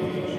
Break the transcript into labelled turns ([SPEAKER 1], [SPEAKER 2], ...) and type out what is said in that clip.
[SPEAKER 1] Amen.